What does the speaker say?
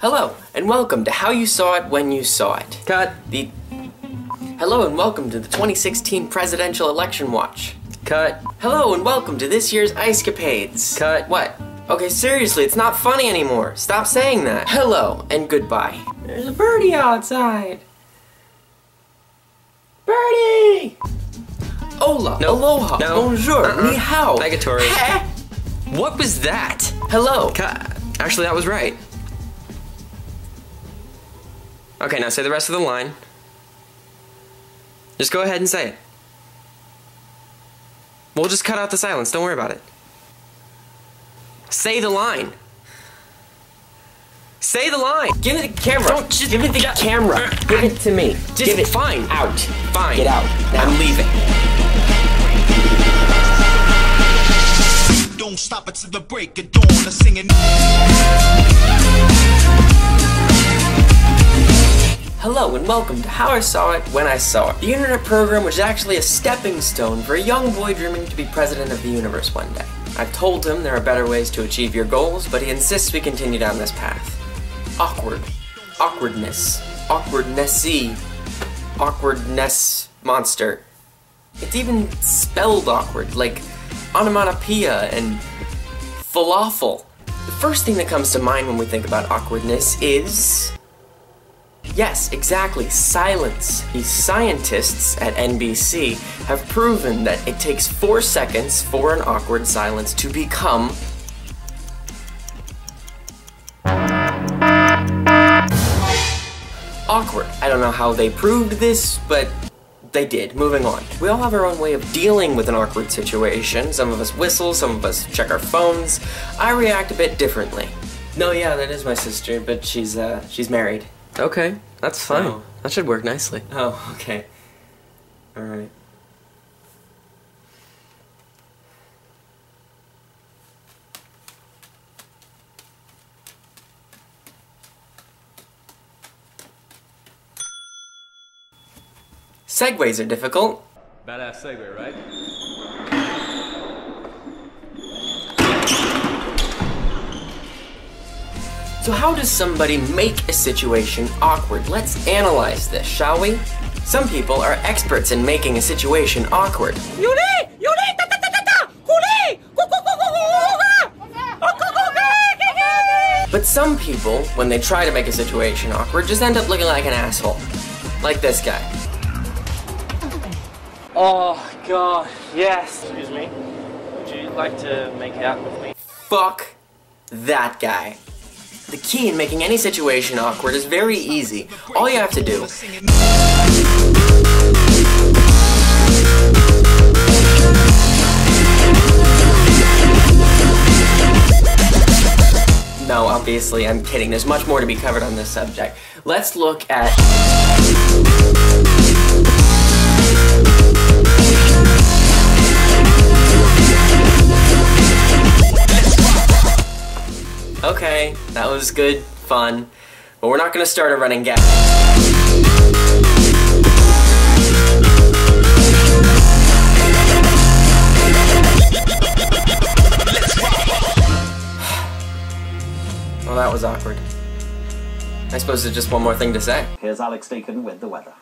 Hello, and welcome to How You Saw It When You Saw It. Cut. The Hello and welcome to the 2016 Presidential Election Watch. Cut. Hello and welcome to this year's Ice Capades. Cut. What? Okay, seriously, it's not funny anymore. Stop saying that. Hello and goodbye. There's a birdie outside. Birdie! Hola, No. aloha, No. bonjour, Uh-uh. ni hao. Negatory. What was that? Hello. Cut. Actually, that was right. Okay, now say the rest of the line. Just go ahead and say it. We'll just cut out the silence. Don't worry about it. Say the line. Say the line. Give it the camera. Don't just- give it the camera. Give it to me. Just Give it fine. out. Fine. Get out. Now. I'm leaving. Don't stop until the break of dawn. I'm singing. Hello and welcome to How I Saw It When I Saw It, the internet program which is actually a stepping stone for a young boy dreaming to be president of the universe one day. I've told him there are better ways to achieve your goals, but he insists we continue down this path. Awkward. Awkwardness. Awkwardnessy. Awkwardness monster. It's even spelled awkward, like onomatopoeia and falafel. The first thing that comes to mind when we think about awkwardness is Yes, exactly, silence. These scientists at NBC have proven that it takes four seconds for an awkward silence to become. Awkward. I don't know how they proved this, but they did. Moving on. We all have our own way of dealing with an awkward situation. Some of us whistle, some of us check our phones. I react a bit differently. No, yeah, that is my sister, but she's uh she's married. Okay, that's fine. Oh. That should work nicely. Oh, okay. Alright. Segways are difficult. Badass segue, right? So, how does somebody make a situation awkward? Let's analyze this, shall we? Some people are experts in making a situation awkward. Yuri! Yuri! But some people, when they try to make a situation awkward, just end up looking like an asshole. Like this guy. Oh god, yes. Excuse me. Would you like to make out with me? Fuck that guy. The key in making any situation awkward is very easy. All you have to do No, obviously, I'm kidding. There's much more to be covered on this subject. Let's look at. Okay, that was good, fun, but we're not gonna start a running gag. Well, that was awkward. I suppose there's just one more thing to say. Here's Alex Deacon with the weather.